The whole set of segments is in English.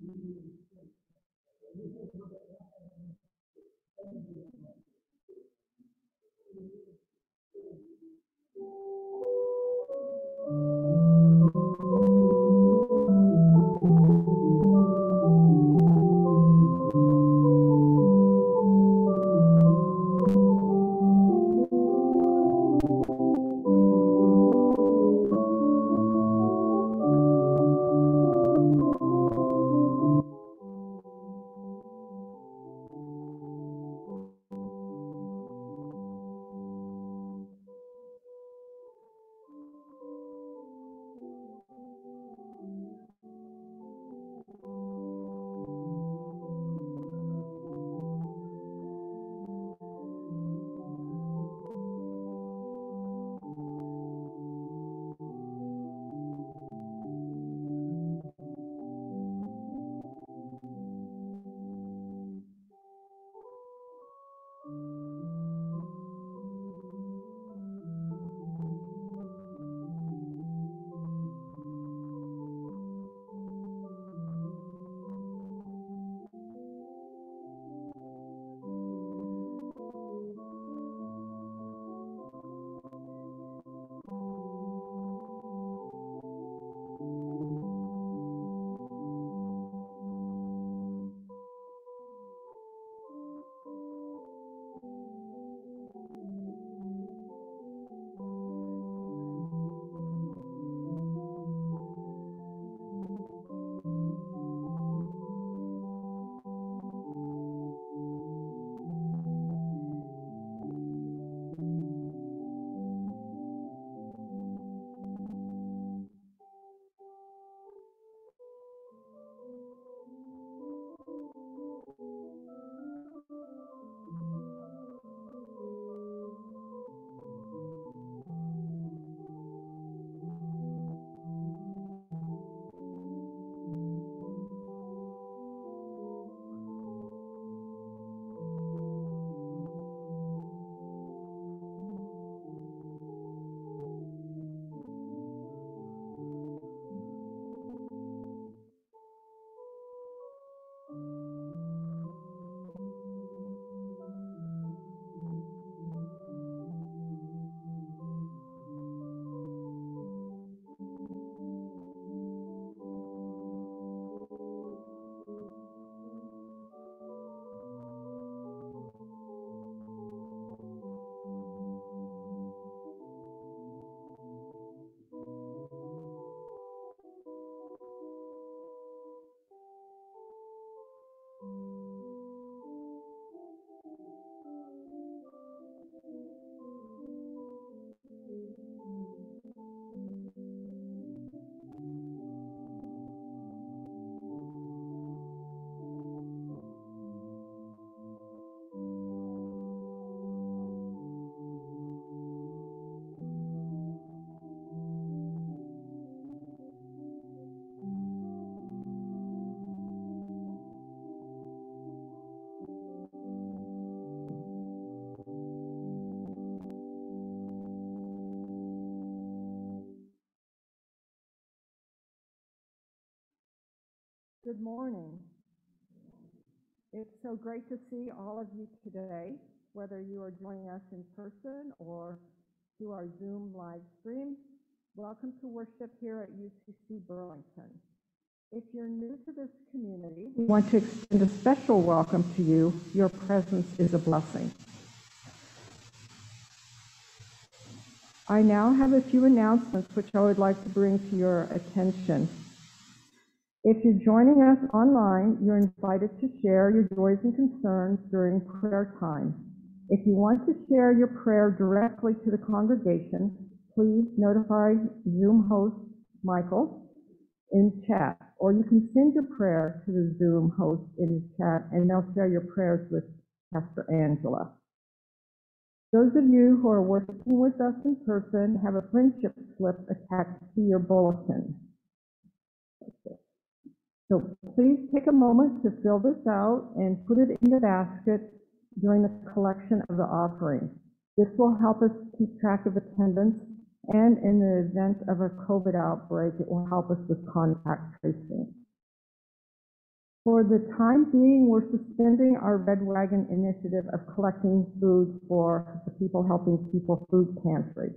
嗯。Good morning. It's so great to see all of you today, whether you are joining us in person or through our Zoom live stream. Welcome to worship here at UCC Burlington. If you're new to this community, we want to extend a special welcome to you. Your presence is a blessing. I now have a few announcements which I would like to bring to your attention. If you're joining us online, you're invited to share your joys and concerns during prayer time. If you want to share your prayer directly to the congregation, please notify Zoom host Michael in chat, or you can send your prayer to the Zoom host in chat, and they'll share your prayers with Pastor Angela. Those of you who are working with us in person have a friendship slip attached to your bulletin. So please take a moment to fill this out and put it in the basket during the collection of the offering. This will help us keep track of attendance, and in the event of a COVID outbreak, it will help us with contact tracing. For the time being, we're suspending our Red Wagon initiative of collecting food for the People Helping People Food Pantry.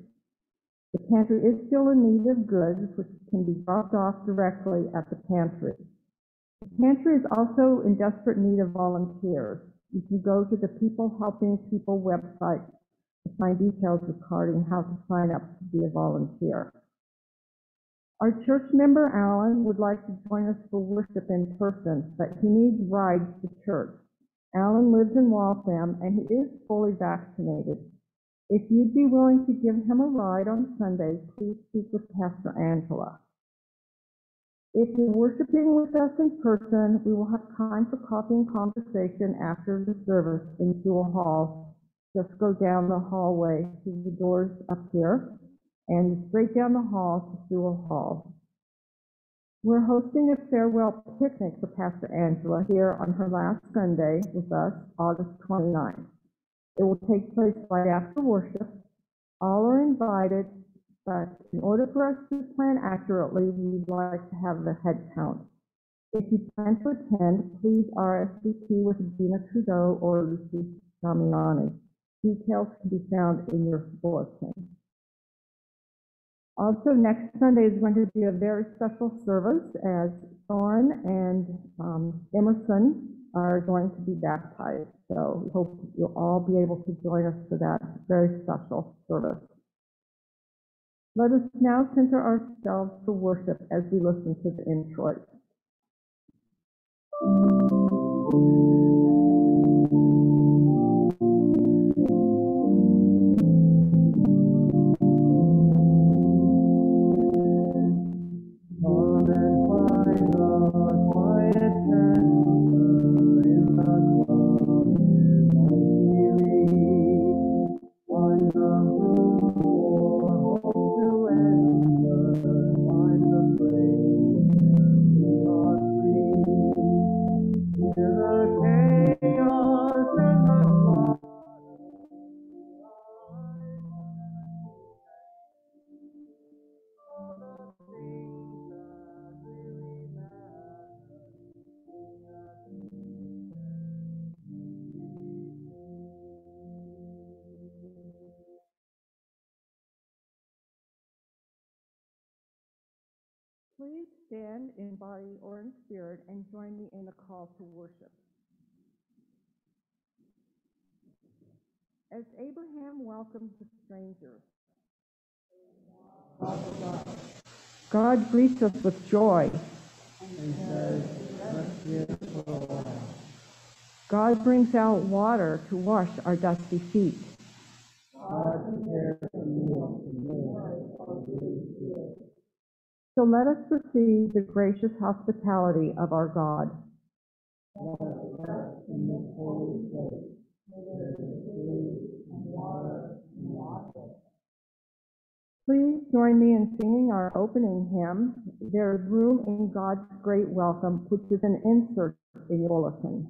The pantry is still in need of goods, which can be dropped off directly at the pantry. The pantry is also in desperate need of volunteers. You can go to the People Helping People website to find details regarding how to sign up to be a volunteer. Our church member, Alan, would like to join us for worship in person, but he needs rides to church. Alan lives in Waltham and he is fully vaccinated. If you'd be willing to give him a ride on Sunday, please speak with Pastor Angela. If you're worshiping with us in person, we will have time for coffee and conversation after the service in Jewel Hall. Just go down the hallway to the doors up here and straight down the hall to Sewell Hall. We're hosting a farewell picnic for Pastor Angela here on her last Sunday with us, August 29th. It will take place right after worship. All are invited, but in order for us to plan accurately, we'd like to have the head count. If you plan to attend, please RSVP with Gina Trudeau or Lucy Damiani. Details can be found in your bulletin. Also, next Sunday is going to be a very special service as Thorn and um, Emerson are going to be baptized. So we hope you'll all be able to join us for that very special service. Let us now center ourselves for worship as we listen to the introit. In body or in spirit and join me in the call to worship. As Abraham welcomes the stranger, God greets us with joy. God brings out water to wash our dusty feet. God prepares a meal for more of His good. So let us receive the gracious hospitality of our God. Please join me in singing our opening hymn, There is Room in God's Great Welcome, which is an insert in your bulletin.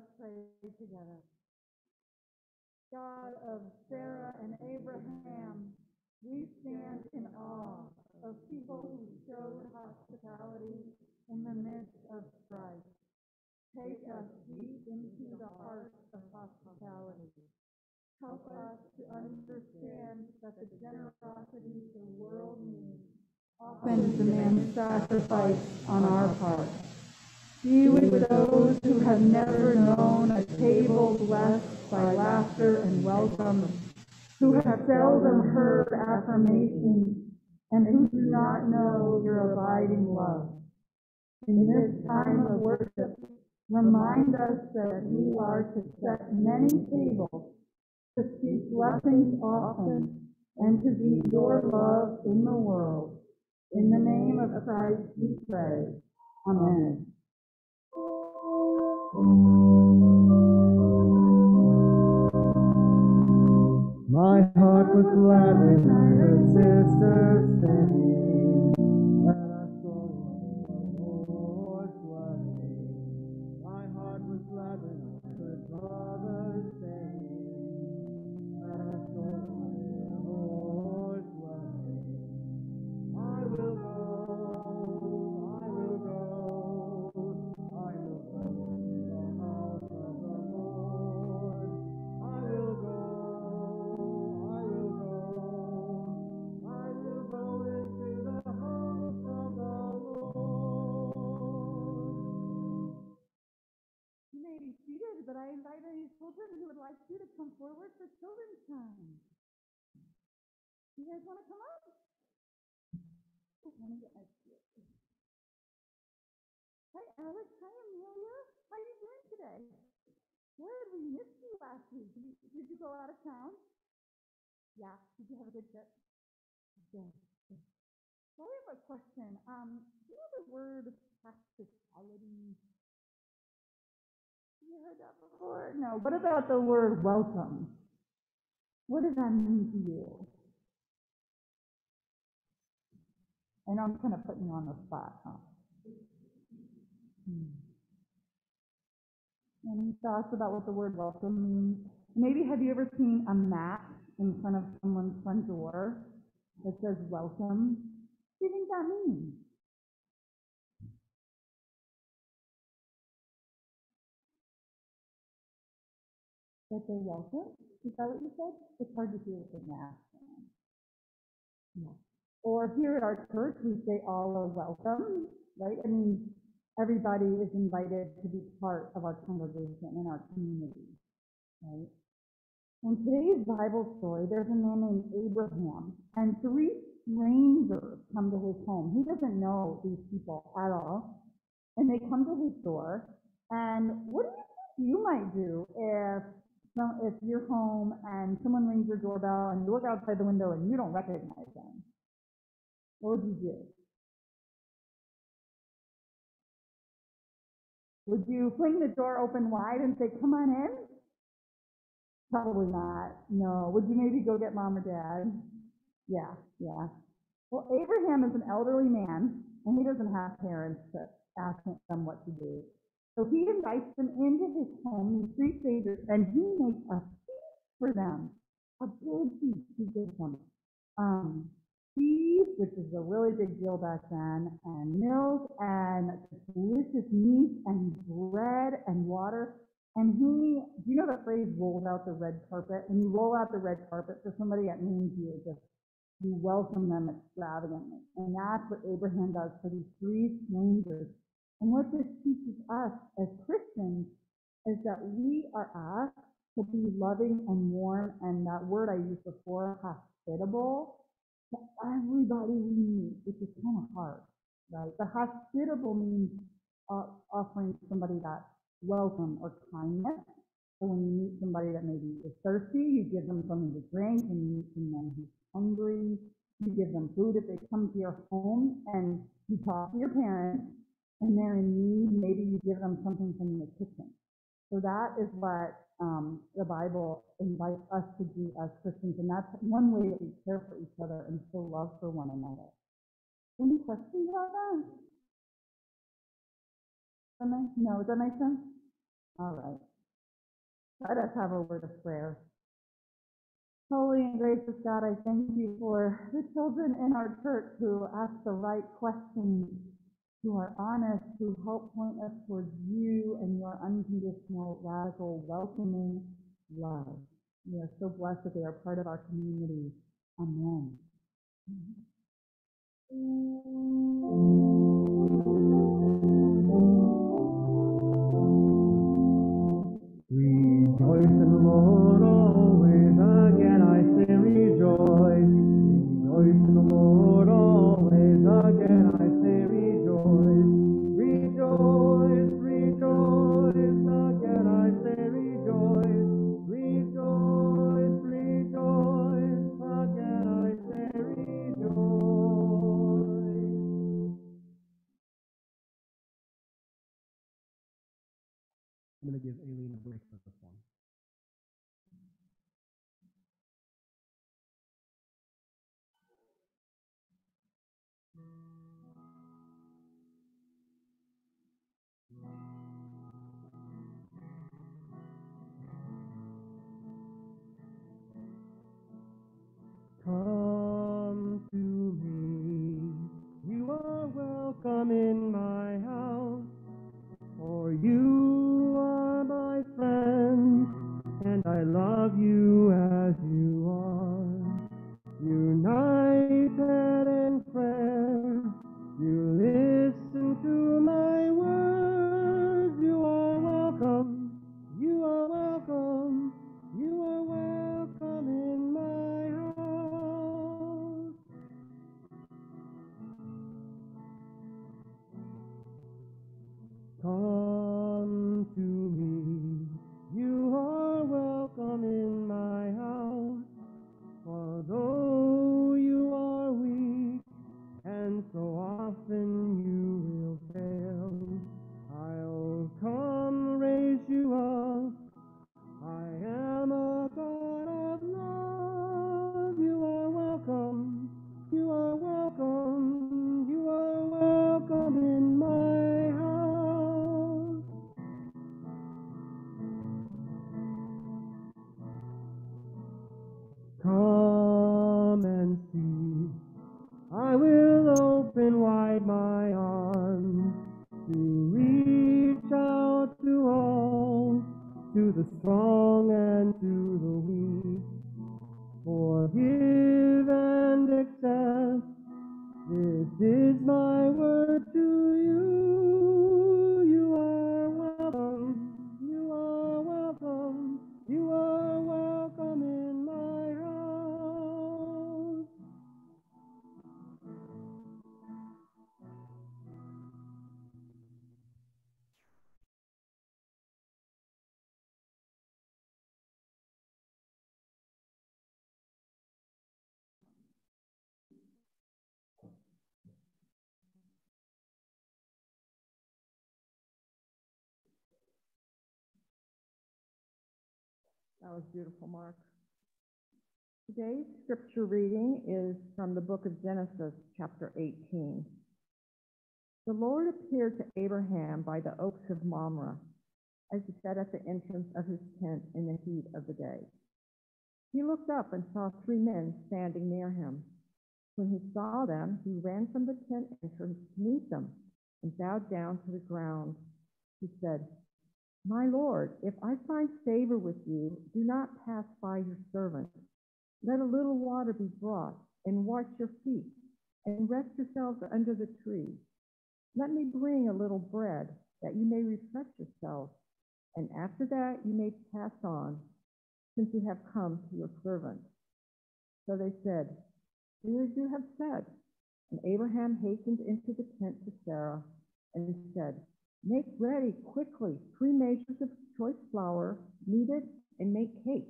Us pray together. God of Sarah and Abraham, we stand in awe of people who showed hospitality in the midst of strife. Take us deep into the heart of hospitality. Help us to understand that the generosity the world needs often demands sacrifice on our part. Be with those who have never known a table blessed by laughter and welcome, who have seldom heard affirmations, and who do not know your abiding love. In this time of worship, remind us that we are to set many tables, to speak blessings often, and to be your love in the world. In the name of Christ we pray. Amen. My heart was glad when I heard sisters sing. Good. We miss you last week. Did you, did you go out of town? Yeah. Did you have a good trip? Good. So I have a question. Um, do you know the word hospitality? You heard that before? No. What about the word welcome? What does that mean to you? Know I'm kind of putting you on the spot, huh? Hmm. Any thoughts about what the word welcome means? Maybe have you ever seen a mat in front of someone's front door that says welcome? What do you think that means? That they're welcome? Is that what you said? It's hard to hear with the on. Yeah. Or here at our church, we say all are welcome, right? I mean, everybody is invited to be part of our congregation and our community, right? In today's Bible story, there's a man named Abraham, and three strangers come to his home. He doesn't know these people at all, and they come to his door. And what do you think you might do if if you're home and someone rings your doorbell and you look outside the window and you don't recognize them? What would you do? Would you fling the door open wide and say, come on in? Probably not. No. Would you maybe go get mom or dad? Yeah, yeah. Well, Abraham is an elderly man, and he doesn't have parents to ask them what to do. So he invites them into his home, these three strangers, and he makes a feast for them. A big feast he gives them. Um, cheese, which is a really big deal back then, and milk, and delicious meat, and bread, and water. And he, do you know the phrase rolled out the red carpet? When you roll out the red carpet for somebody, it means you just, you welcome them extravagantly. And that's what Abraham does for these three strangers. And what this teaches us as Christians is that we are asked to be loving and warm, and that word I used before, hospitable, to everybody we meet, which is kind of hard, right? But hospitable means uh, offering somebody that welcome or kindness. So when you meet somebody that maybe is thirsty, you give them something to drink. When you meet someone who's hungry, you give them food. If they come to your home and you talk to your parents and they're in need, maybe you give them something from the kitchen. So that is what um, the Bible invites us to do as Christians, and that's one way that we care for each other and show love for one another. Any questions about that? No, does that make sense? All right. Let us have a word of prayer. Holy and gracious God, I thank you for the children in our church who ask the right questions, who are honest, who help point us towards you and your unconditional, radical, welcoming love. We are so blessed that they are part of our community. Amen. Rejoice in the Lord always, again I say rejoice. Rejoice in the Lord break for this one. This is my word to was beautiful, Mark. Today's scripture reading is from the book of Genesis, chapter 18. The Lord appeared to Abraham by the oaks of Mamre, as he sat at the entrance of his tent in the heat of the day. He looked up and saw three men standing near him. When he saw them, he ran from the tent entrance to meet them and bowed down to the ground. He said, My Lord, if I find favor with you, do not pass by your servant. Let a little water be brought, and wash your feet, and rest yourselves under the tree. Let me bring a little bread, that you may refresh yourselves, and after that you may pass on, since you have come to your servant. So they said, Do as you have said. And Abraham hastened into the tent to Sarah and said, Make ready quickly three measures of choice flour, knead it, and make cake.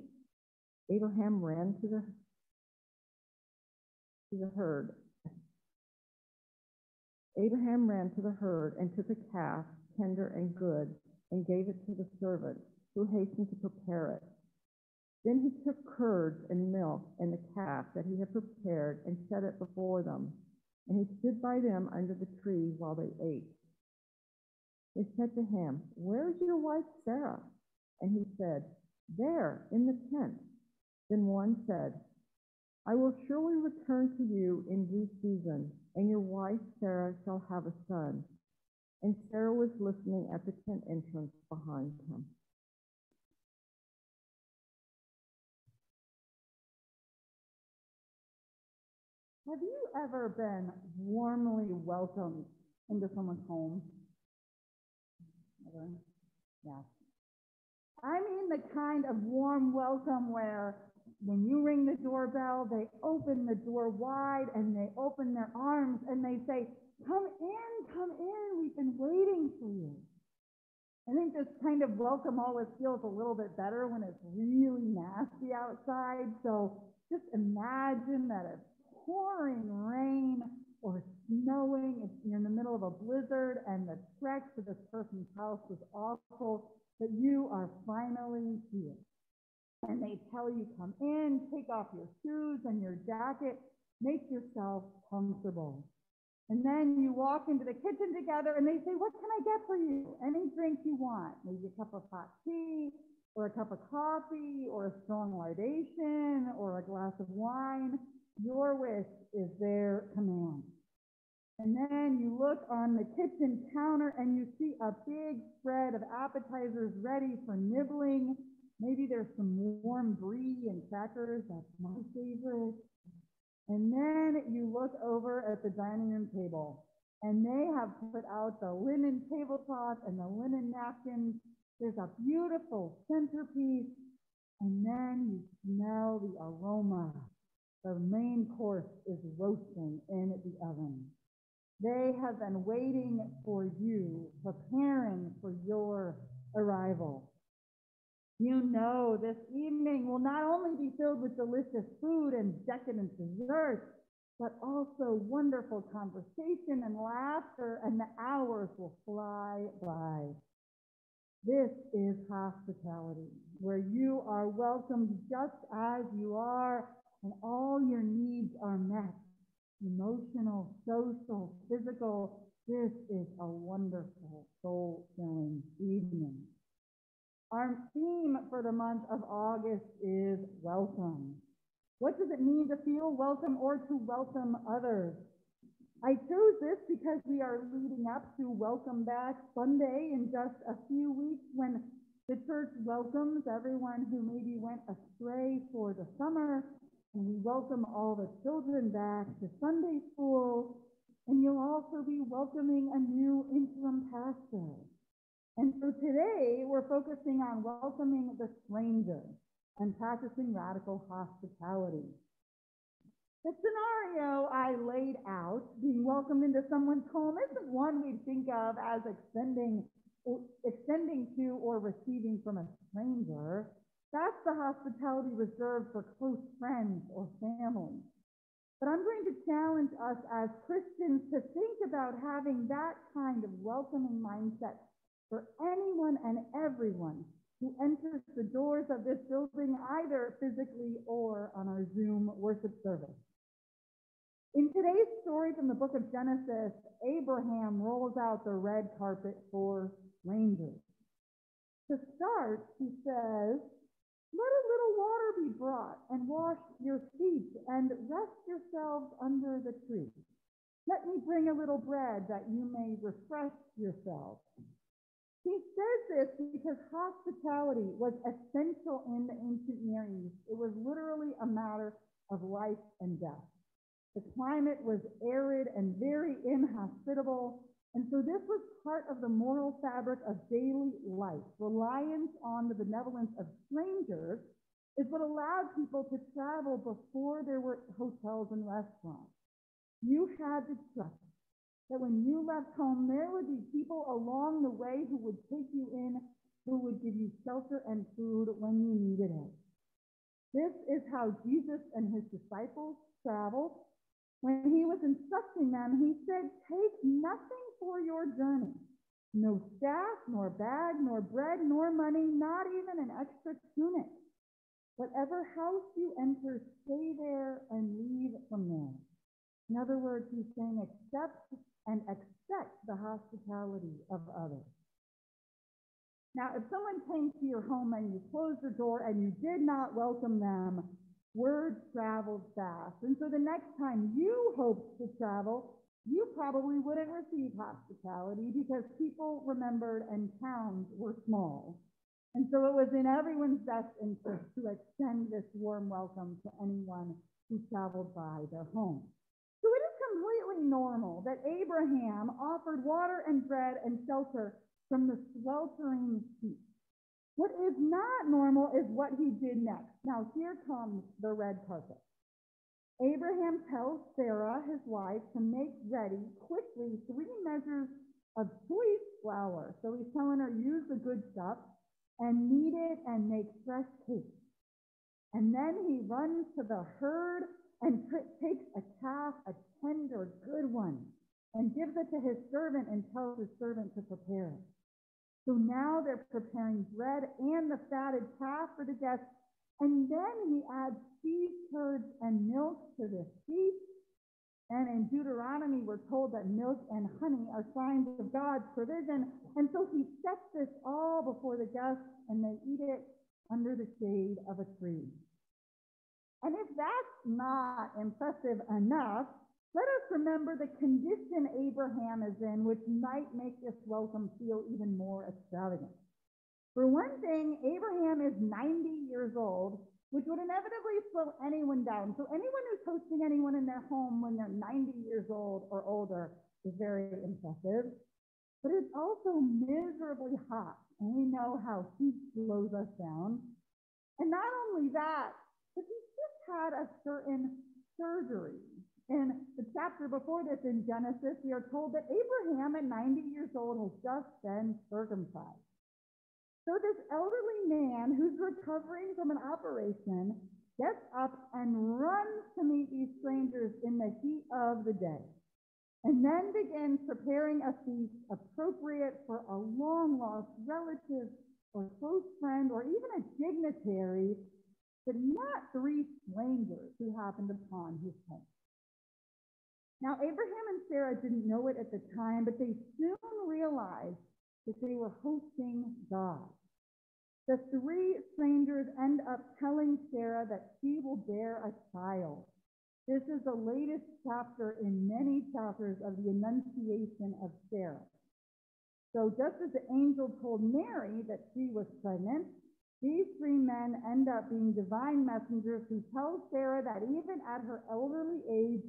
Abraham ran to the to the herd. Abraham ran to the herd and took a calf, tender and good, and gave it to the servant. who hastened to prepare it. Then he took curds and milk and the calf that he had prepared and set it before them. And he stood by them under the tree while they ate. They said to him, Where is your wife Sarah? And he said, There, in the tent. Then one said, I will surely return to you in due season, and your wife Sarah shall have a son. And Sarah was listening at the tent entrance behind him. Have you ever been warmly welcomed into someone's home? Yeah. I mean the kind of warm welcome where when you ring the doorbell, they open the door wide and they open their arms and they say, Come in, come in, we've been waiting for you. I think this kind of welcome always feels a little bit better when it's really nasty outside. So just imagine that it's pouring rain or snowing. It's, you're in the middle of a blizzard and the trek to this person's house was awful, but you are finally here. And they tell you, come in, take off your shoes and your jacket, make yourself comfortable. And then you walk into the kitchen together and they say, what can I get for you? Any drink you want, maybe a cup of hot tea or a cup of coffee or a strong libation or a glass of wine. Your wish is their command. And then you look on the kitchen counter and you see a big spread of appetizers ready for nibbling. Maybe there's some warm brie and crackers. That's my favorite. And then you look over at the dining room table and they have put out the linen tablecloth and the linen napkins. There's a beautiful centerpiece. And then you smell the aroma the main course is roasting in the oven. They have been waiting for you, preparing for your arrival. You know this evening will not only be filled with delicious food and decadent desserts, but also wonderful conversation and laughter, and the hours will fly by. This is hospitality, where you are welcomed just as you are and all your needs are met emotional, social, physical. This is a wonderful, soul filling evening. Our theme for the month of August is welcome. What does it mean to feel welcome or to welcome others? I chose this because we are leading up to Welcome Back Sunday in just a few weeks when the church welcomes everyone who maybe went astray for the summer and we welcome all the children back to Sunday school. And you'll also be welcoming a new interim pastor. And so today we're focusing on welcoming the stranger and practicing radical hospitality. The scenario I laid out, being welcomed into someone's home, isn't one we'd think of as extending, extending to or receiving from a stranger. That's the hospitality reserved for close friends or family. But I'm going to challenge us as Christians to think about having that kind of welcoming mindset for anyone and everyone who enters the doors of this building, either physically or on our Zoom worship service. In today's story from the book of Genesis, Abraham rolls out the red carpet for strangers. To start, he says, let a little water be brought, and wash your feet, and rest yourselves under the tree. Let me bring a little bread that you may refresh yourselves. He says this because hospitality was essential in the ancient Near East. It was literally a matter of life and death. The climate was arid and very inhospitable, and so this was part of the moral fabric of daily life. Reliance on the benevolence of strangers is what allowed people to travel before there were hotels and restaurants. You had to trust that when you left home, there would be people along the way who would take you in, who would give you shelter and food when you needed it. This is how Jesus and his disciples traveled. When he was instructing them, he said, Take nothing for your journey. No staff, nor bag, nor bread, nor money, not even an extra tunic. Whatever house you enter, stay there and leave from there. In other words, he's saying accept and accept the hospitality of others. Now, if someone came to your home and you closed the door and you did not welcome them, word traveled fast. And so the next time you hoped to travel, you probably wouldn't receive hospitality because people remembered and towns were small. And so it was in everyone's best interest to extend this warm welcome to anyone who traveled by their home. So it is completely normal that Abraham offered water and bread and shelter from the sweltering heat. What is not normal is what he did next. Now, here comes the red carpet. Abraham tells Sarah, his wife, to make ready quickly three measures of choice flour. So he's telling her, use the good stuff and knead it and make fresh cakes. And then he runs to the herd and takes a calf, a tender, good one, and gives it to his servant and tells his servant to prepare it. So now they're preparing bread and the fatted calf for the guests. And then he adds cheese curds and milk to the feast. And in Deuteronomy, we're told that milk and honey are signs of God's provision. And so he sets this all before the guests and they eat it under the shade of a tree. And if that's not impressive enough, let us remember the condition Abraham is in, which might make this welcome feel even more extravagant. For one thing, Abraham is 90 years old, which would inevitably slow anyone down. So anyone who's hosting anyone in their home when they're 90 years old or older is very impressive. But it's also miserably hot, and we know how heat slows us down. And not only that, but he's just had a certain surgery in the chapter before this in Genesis, we are told that Abraham at 90 years old has just been circumcised. So this elderly man who's recovering from an operation gets up and runs to meet these strangers in the heat of the day, and then begins preparing a feast appropriate for a long lost relative or close friend or even a dignitary, but not three strangers who happened upon his home. Now, Abraham and Sarah didn't know it at the time, but they soon realized that they were hosting God. The three strangers end up telling Sarah that she will bear a child. This is the latest chapter in many chapters of the Annunciation of Sarah. So just as the angel told Mary that she was pregnant, these three men end up being divine messengers who tell Sarah that even at her elderly age,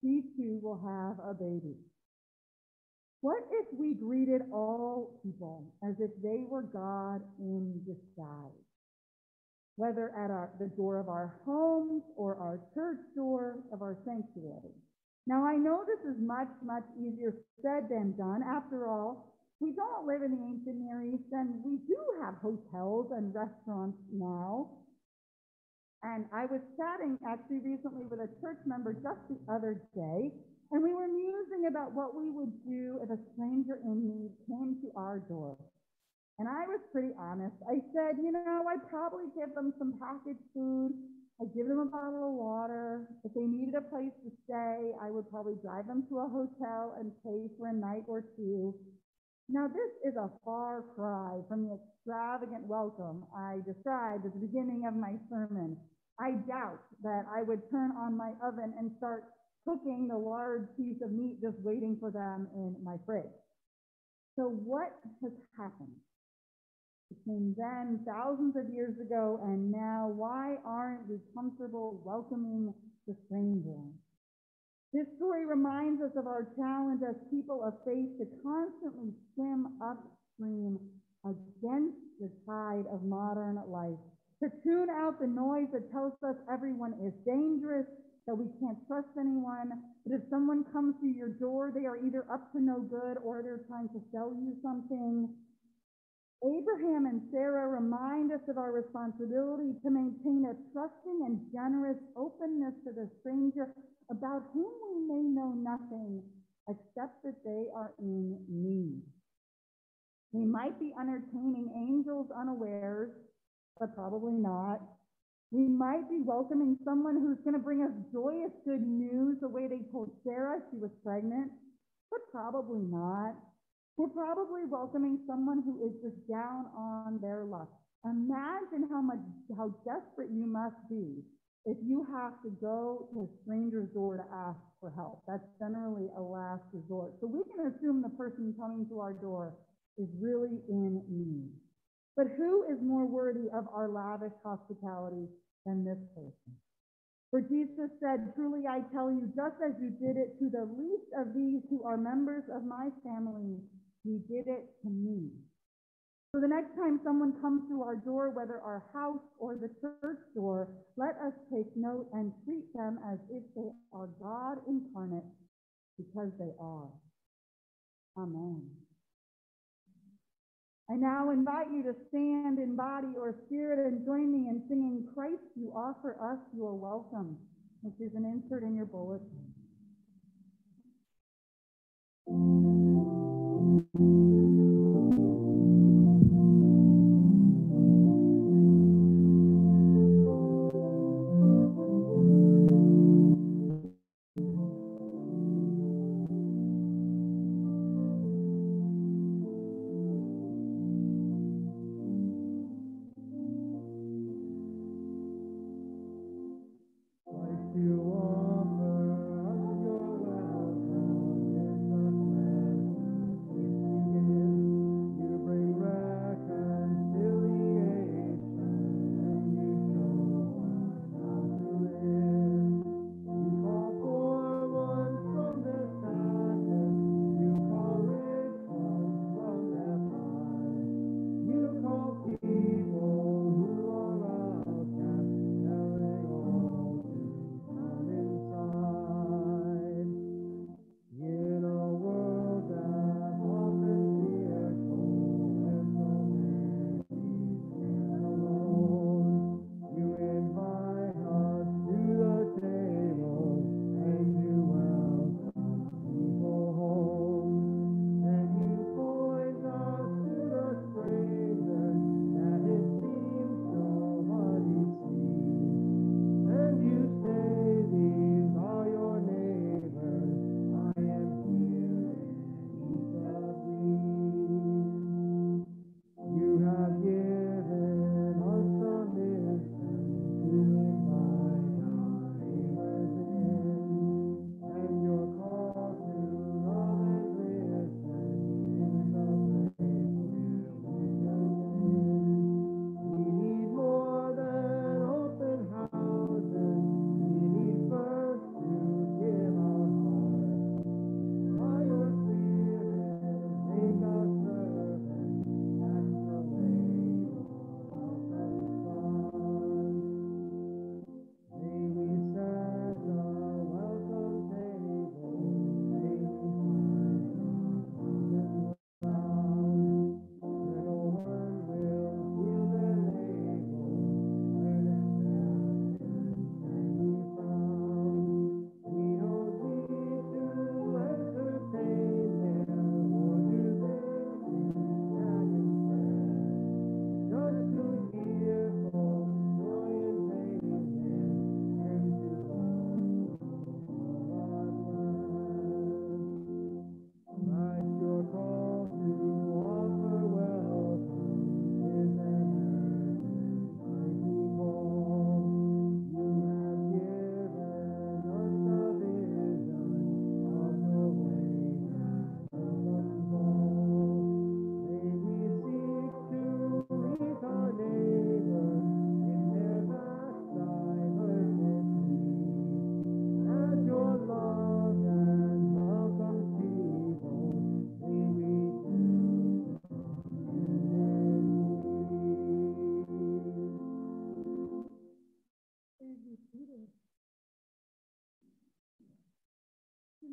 she too will have a baby. What if we greeted all people as if they were God in disguise? Whether at our, the door of our homes or our church door of our sanctuary. Now, I know this is much, much easier said than done. After all, we don't live in the ancient Near East, and we do have hotels and restaurants now. And I was chatting actually recently with a church member just the other day, and we were musing about what we would do if a stranger in need came to our door. And I was pretty honest. I said, you know, I'd probably give them some packaged food. I'd give them a bottle of water. If they needed a place to stay, I would probably drive them to a hotel and pay for a night or two. Now, this is a far cry from the extravagant welcome I described at the beginning of my sermon. I doubt that I would turn on my oven and start cooking the large piece of meat just waiting for them in my fridge. So, what has happened between then, thousands of years ago, and now? Why aren't we comfortable welcoming the stranger? This story reminds us of our challenge as people of faith to constantly swim upstream against the tide of modern life, to tune out the noise that tells us everyone is dangerous, that we can't trust anyone, that if someone comes to your door, they are either up to no good or they're trying to sell you something. Abraham and Sarah remind us of our responsibility to maintain a trusting and generous openness to the stranger about whom we may know nothing except that they are in need. We might be entertaining angels unawares, but probably not. We might be welcoming someone who's going to bring us joyous good news the way they told Sarah she was pregnant, but probably not. We're probably welcoming someone who is just down on their luck. Imagine how much, how desperate you must be if you have to go to a stranger's door to ask for help. That's generally a last resort. So we can assume the person coming to our door is really in need. But who is more worthy of our lavish hospitality than this person? For Jesus said, Truly I tell you, just as you did it to the least of these who are members of my family, you did it to me. So the next time someone comes to our door, whether our house or the church door, let us take note and treat them as if they are God incarnate, because they are. Amen. I now invite you to stand in body or spirit and join me in singing Christ, you offer us your welcome, which is an insert in your bulletin.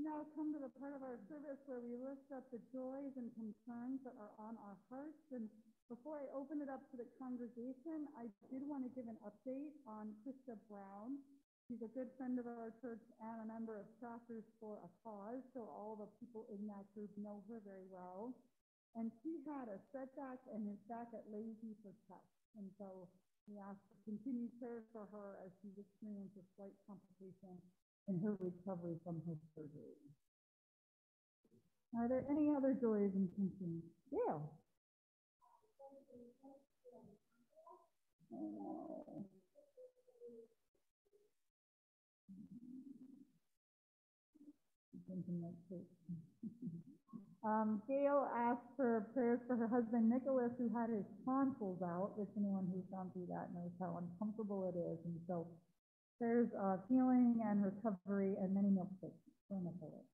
Now come to the part of our service where we lift up the joys and concerns that are on our hearts. And before I open it up to the congregation, I did want to give an update on Krista Brown. She's a good friend of our church and a member of Crafters for a Cause, so all the people in that group know her very well. And she had a setback and is back at Lahey for touch. And so we ask for continued prayers for her as she's experienced a slight complication in her recovery from her surgery. Are there any other joys and concerns? This. Um, Gail asked for prayers for her husband Nicholas, who had his tonsils out, if anyone who's gone through that knows how uncomfortable it is. And so prayers of healing and recovery and many milkshakes for Nicholas.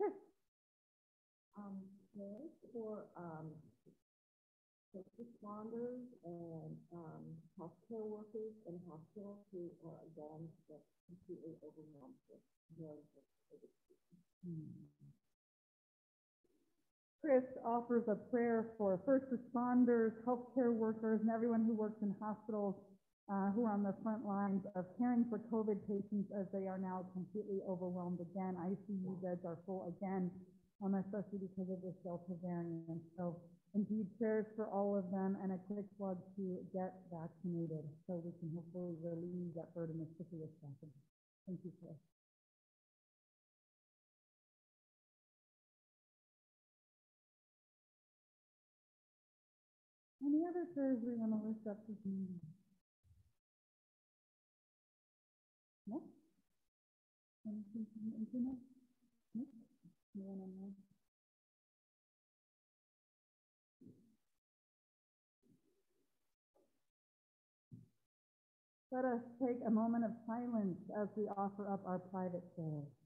Chris? Um, prayers for, um, first responders and, um, healthcare workers in hospitals who are again just completely overwhelmed with COVID Chris offers a prayer for first responders, healthcare workers, and everyone who works in hospitals uh, who are on the front lines of caring for COVID patients as they are now completely overwhelmed again. ICU beds are full again, um, especially because of this Delta variant. So indeed, prayers for all of them and a quick plug to get vaccinated so we can hopefully relieve that burden as quickly as possible. Thank you, Chris. Any other prayers we want to lift up this evening? Anything from the internet? No? Let us take a moment of silence as we offer up our private prayers.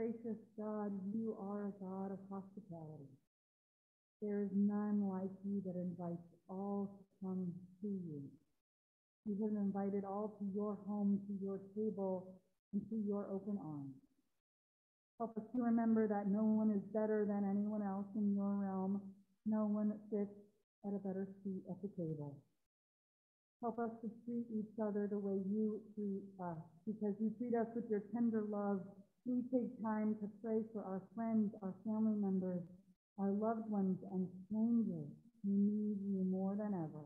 Gracious God, you are a God of hospitality. There is none like you that invites all to come to you. You have invited all to your home, to your table, and to your open arms. Help us to remember that no one is better than anyone else in your realm. No one sits at a better seat at the table. Help us to treat each other the way you treat us, because you treat us with your tender love we take time to pray for our friends, our family members, our loved ones, and strangers who need you more than ever.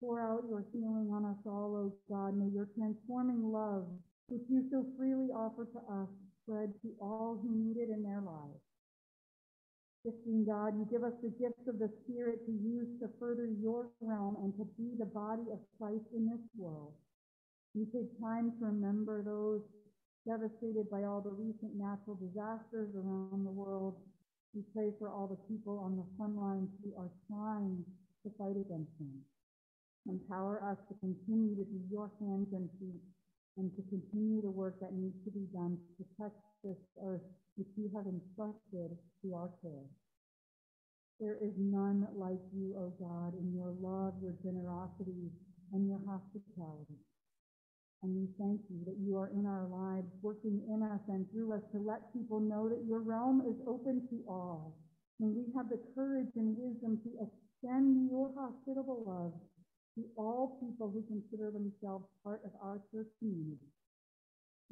Pour out your healing on us all, O God. May your transforming love, which you so freely offer to us, spread to all who need it in their lives. Gifting God, you give us the gifts of the Spirit to use to further your realm and to be the body of Christ in this world. We take time to remember those devastated by all the recent natural disasters around the world. We pray for all the people on the front lines who are trying to fight against them. Empower us to continue to be your hands and feet and to continue the work that needs to be done to protect this earth which you have entrusted to our care. There is none like you, O God, in your love, your generosity, and your hospitality. And we thank you that you are in our lives, working in us and through us to let people know that your realm is open to all. And we have the courage and wisdom to extend your hospitable love to all people who consider themselves part of our church community.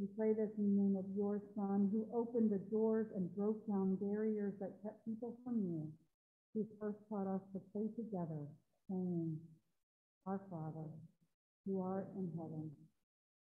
We pray this in the name of your Son, who opened the doors and broke down barriers that kept people from you, who first taught us to pray together, saying, Our Father, who art in heaven,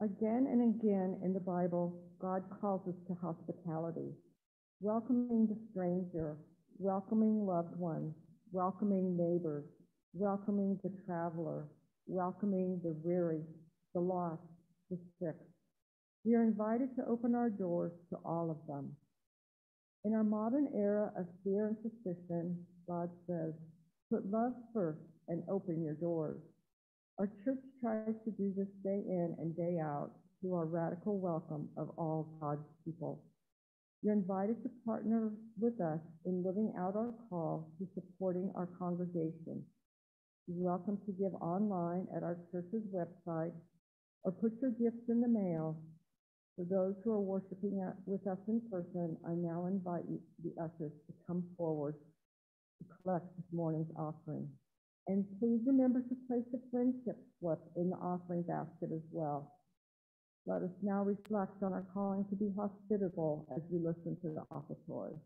Again and again in the Bible, God calls us to hospitality, welcoming the stranger, welcoming loved ones, welcoming neighbors, welcoming the traveler, welcoming the weary, the lost, the sick. We are invited to open our doors to all of them. In our modern era of fear and suspicion, God says, put love first and open your doors. Our church tries to do this day in and day out through our radical welcome of all God's people. You're invited to partner with us in living out our call to supporting our congregation. You're welcome to give online at our church's website or put your gifts in the mail. For those who are worshiping with us in person, I now invite you, the ushers to come forward to collect this morning's offering. And please remember to place a friendship slip in the offering basket as well. Let us now reflect on our calling to be hospitable as we listen to the offertory.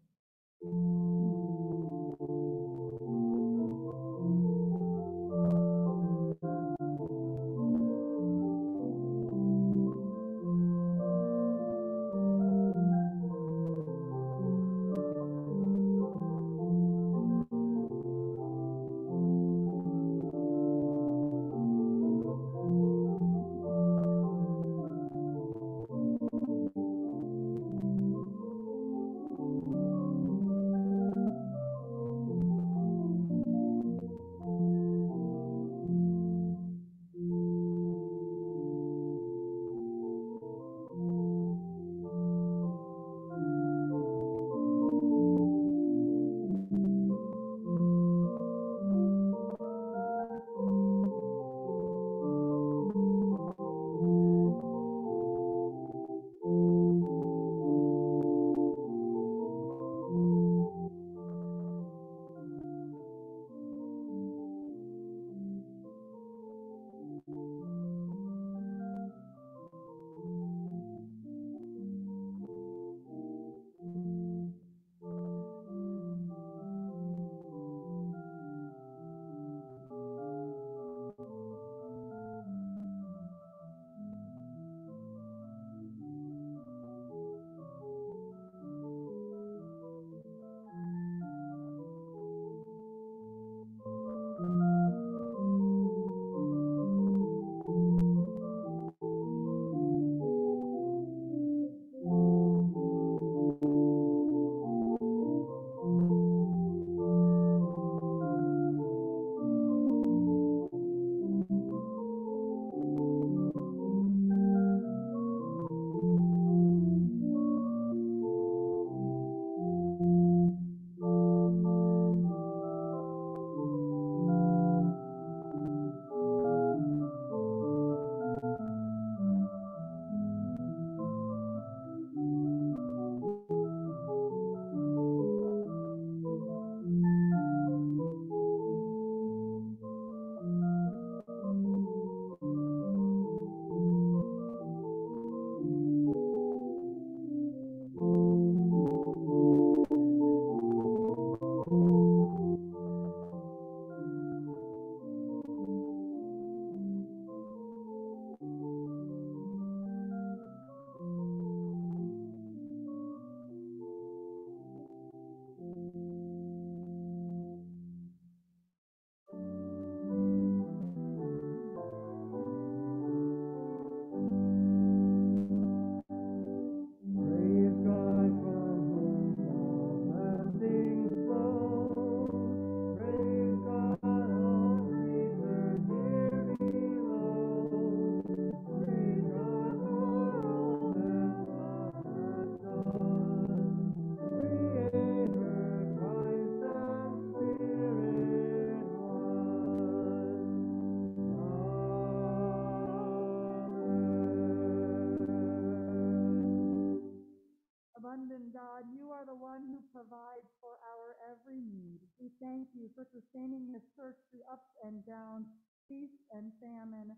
Thank you for sustaining this church through ups and downs, peace and famine,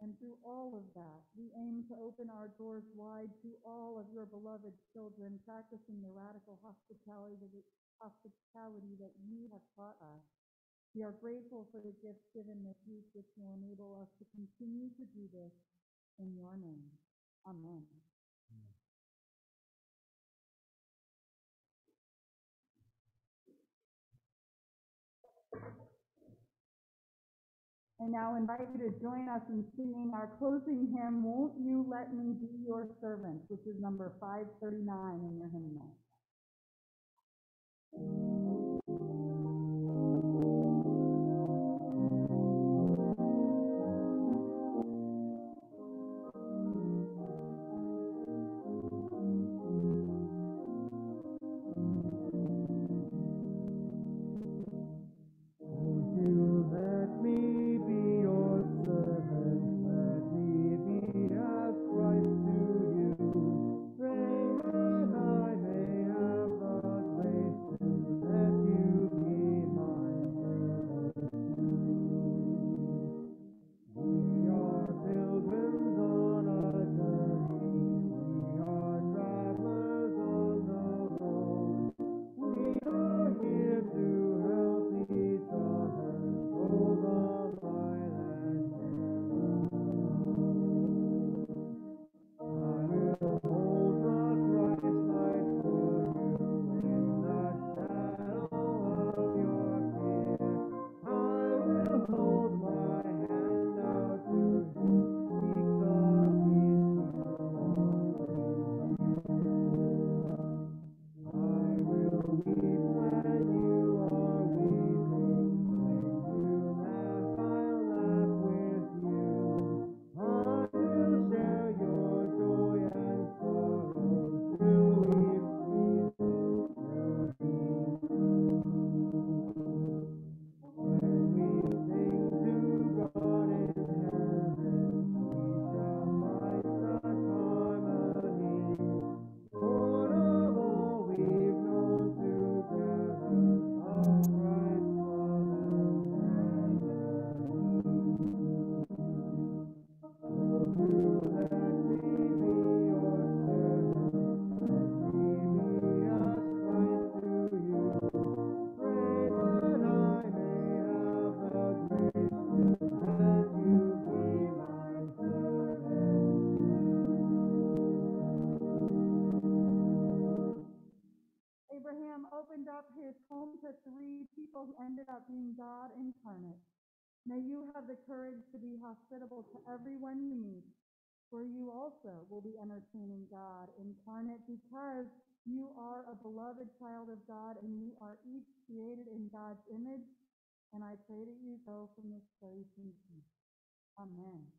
and through all of that, we aim to open our doors wide to all of your beloved children, practicing the radical hospitality that, hospitality that you have taught us. We are grateful for the gifts given this week, which will enable us to continue to do this in your name. Amen. I now invite you to join us in singing our closing hymn, Won't You Let Me Be Your Servant, which is number 539 in your hymnal. Up his home to three people who ended up being God incarnate. May you have the courage to be hospitable to everyone you meet, for you also will be entertaining God incarnate because you are a beloved child of God and you are each created in God's image. And I pray that you go from this place in peace. Amen.